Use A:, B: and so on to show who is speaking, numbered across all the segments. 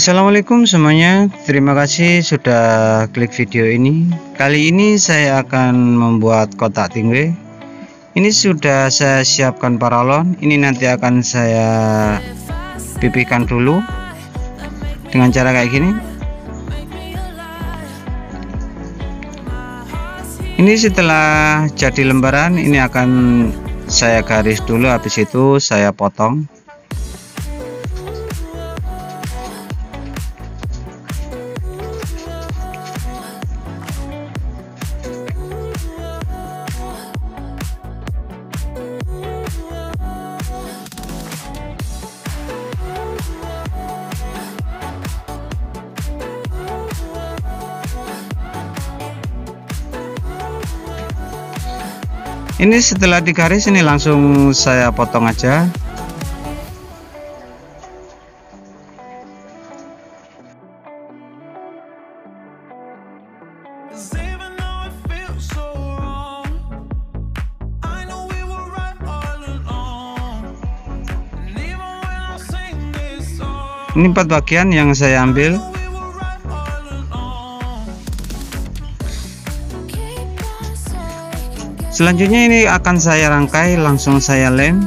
A: Assalamualaikum semuanya. Terima kasih sudah klik video ini. Kali ini saya akan membuat kotak tingwe ini sudah saya siapkan paralon ini nanti akan saya pipihkan dulu dengan cara kayak gini. Ini setelah jadi lembaran ini akan saya garis dulu. Habis itu saya potong ini setelah digaris ini langsung saya potong aja. Ini empat bagian yang saya ambil selanjutnya ini akan saya rangkai langsung saya lem.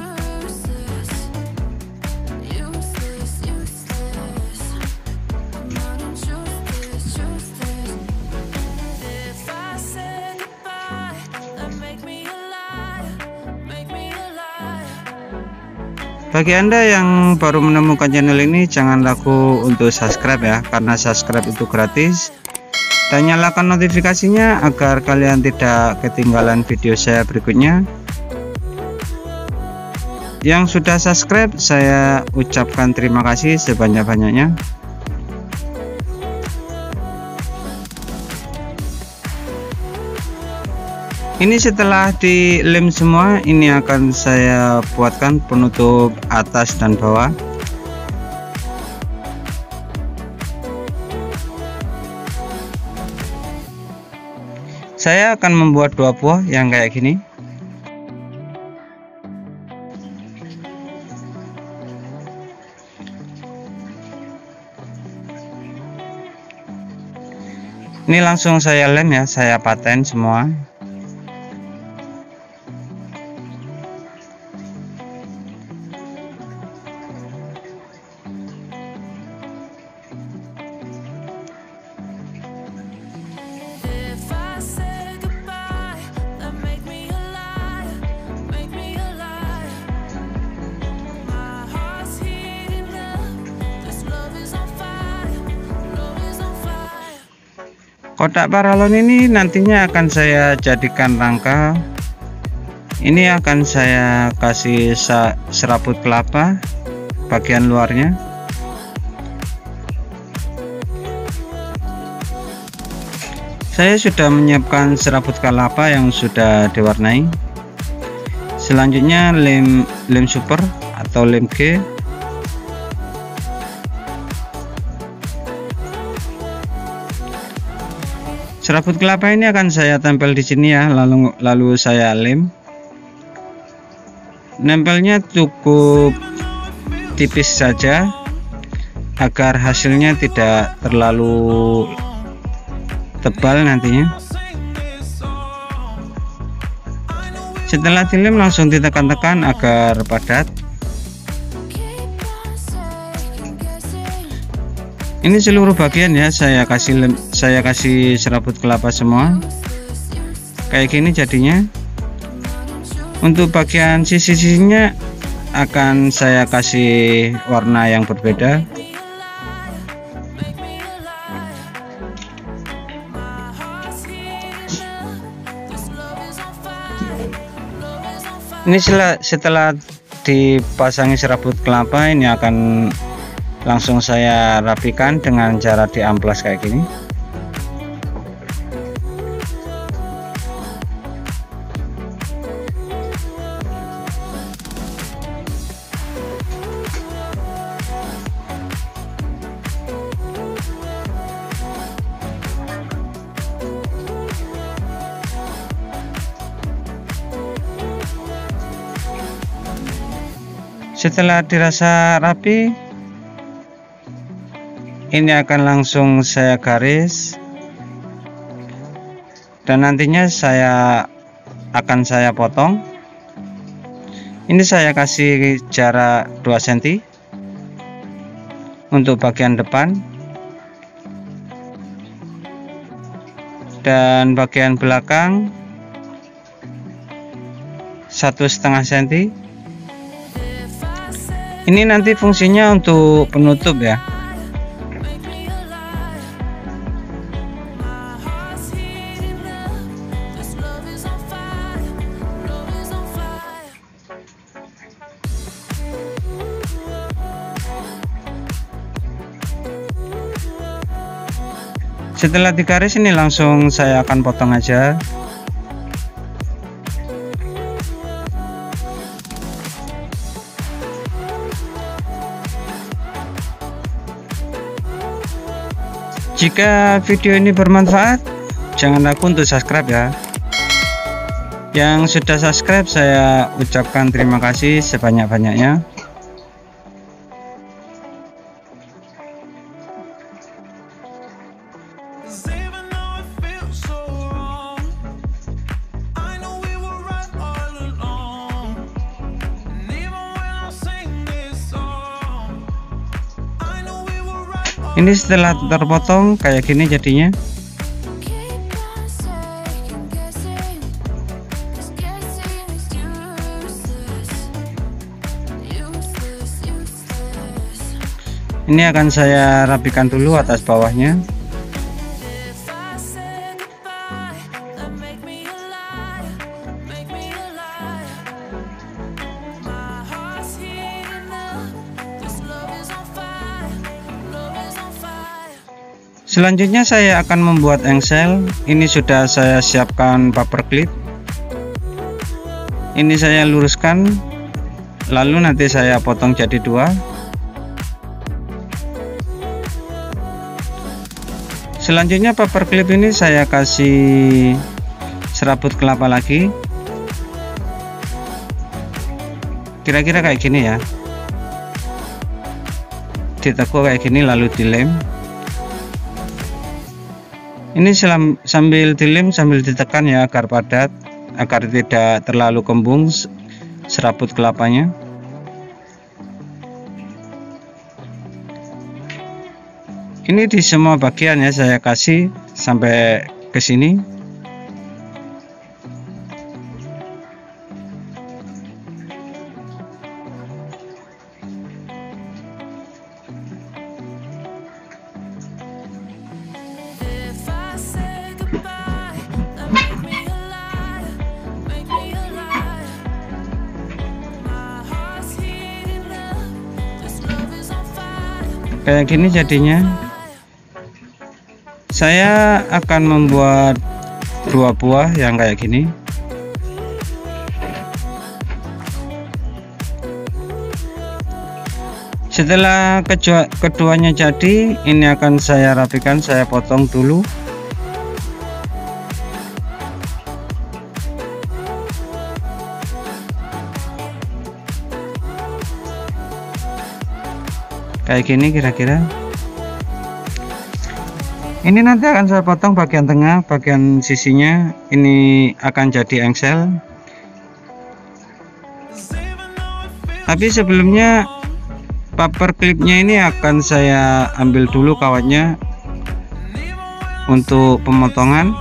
A: Bagi anda yang baru menemukan channel ini jangan ragu untuk subscribe ya karena subscribe itu gratis dan nyalakan notifikasinya agar kalian tidak ketinggalan video saya berikutnya. Yang sudah subscribe saya ucapkan terima kasih sebanyak-banyaknya. Ini setelah dilem semua ini akan saya buatkan penutup atas dan bawah saya akan membuat dua buah yang kayak gini. Ini langsung saya lem ya saya paten semua kotak paralon ini nantinya akan saya jadikan rangka. Ini akan saya kasih serabut kelapa bagian luarnya. Saya sudah menyiapkan serabut kelapa yang sudah diwarnai. Selanjutnya lem lem super atau lem G serabut kelapa ini akan saya tempel di sini ya lalu lalu saya lem. Nempelnya cukup tipis saja agar hasilnya tidak terlalu tebal nantinya. Setelah dilem langsung ditekan-tekan agar padat ini seluruh bagian ya saya kasih saya kasih serabut kelapa semua. Kayak gini jadinya. Untuk bagian sisi-sisinya akan saya kasih warna yang berbeda. Ini setelah, setelah dipasangi serabut kelapa ini akan langsung saya rapikan dengan cara diamplas kayak gini. Setelah dirasa rapi ini akan langsung saya garis. Dan nantinya saya akan saya potong. Ini saya kasih jarak 2 cm untuk bagian depan. Dan bagian belakang satu setengah cm ini nanti fungsinya untuk penutup ya setelah digaris ini langsung saya akan potong aja. Jika video ini bermanfaat jangan ragu untuk subscribe ya. Yang sudah subscribe saya ucapkan terima kasih sebanyak-banyaknya ini setelah terpotong kayak gini jadinya. Ini akan saya rapikan dulu atas bawahnya selanjutnya saya akan membuat engsel. Ini sudah saya siapkan paper clip. Ini saya luruskan. Lalu nanti saya potong jadi dua. Selanjutnya paper clip ini saya kasih serabut kelapa lagi. Kira-kira kayak gini ya. Ditekuk kayak gini lalu dilem ini sambil dilem sambil ditekan ya agar padat agar tidak terlalu kembung serabut kelapanya. Ini di semua bagian ya saya kasih sampai ke sini kayak gini jadinya. Saya akan membuat dua buah yang kayak gini. Setelah keduanya jadi ini akan saya rapikan saya potong dulu kayak gini kira-kira. Ini nanti akan saya potong bagian tengah bagian sisinya. Ini akan jadi engsel. Tapi sebelumnya paper clipnya ini akan saya ambil dulu kawatnya untuk pemotongan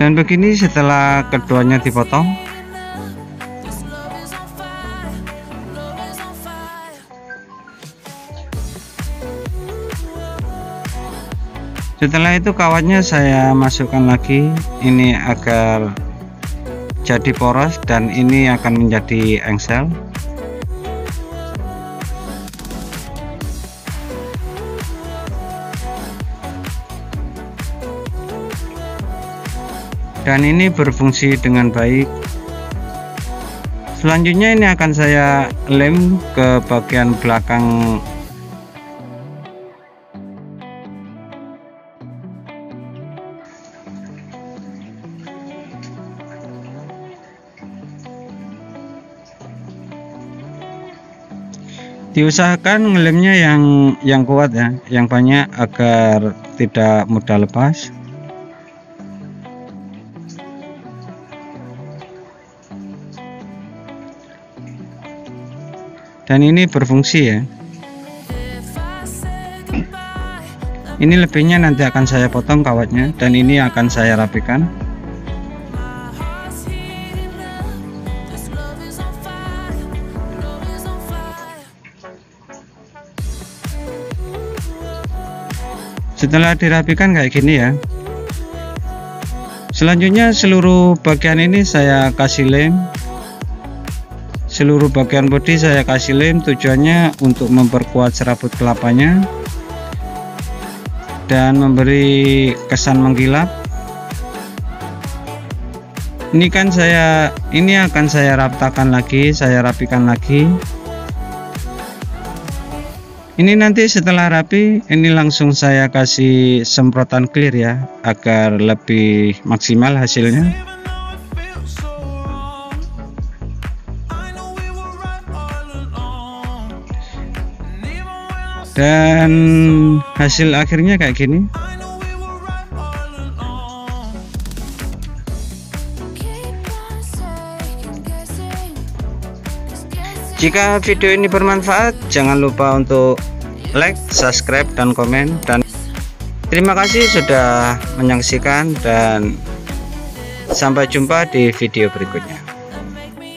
A: dan begini setelah keduanya dipotong setelah itu kawatnya saya masukkan lagi. Ini agar jadi poros dan ini akan menjadi engsel dan ini berfungsi dengan baik. Selanjutnya ini akan saya lem ke bagian belakang. Diusahakan ngelemnya yang yang kuat ya yang banyak agar tidak mudah lepas dan ini berfungsi ya. Ini lebihnya nanti akan saya potong kawatnya dan ini akan saya rapikan. Setelah dirapikan kayak gini ya. Selanjutnya seluruh bagian ini saya kasih lem seluruh bagian bodi saya kasih lem. Tujuannya untuk memperkuat serabut kelapanya dan memberi kesan mengkilap. Ini kan saya ini akan saya ratakan lagi saya rapikan lagi. Ini nanti setelah rapi ini langsung saya kasih semprotan clear ya agar lebih maksimal hasilnya dan hasil akhirnya kayak gini Jika video ini bermanfaat, jangan lupa untuk like, subscribe, dan komen. Dan terima kasih sudah menyaksikan dan sampai jumpa di video berikutnya.